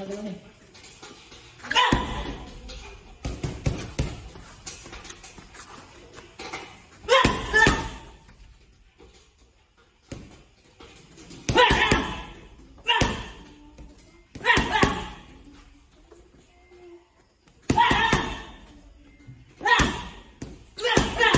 না